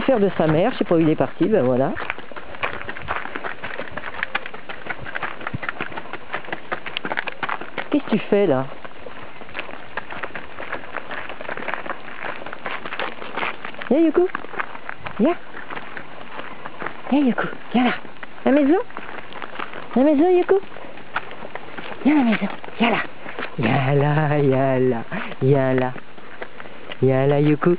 faire de sa mère, je sais pas où il est parti, ben voilà. Qu'est-ce que tu fais là? Viens Yuko Viens. Viens Yuko, viens là. La maison. La maison Yuko Viens la maison, viens là. Viens là, viens là, viens là. Viens là Yuko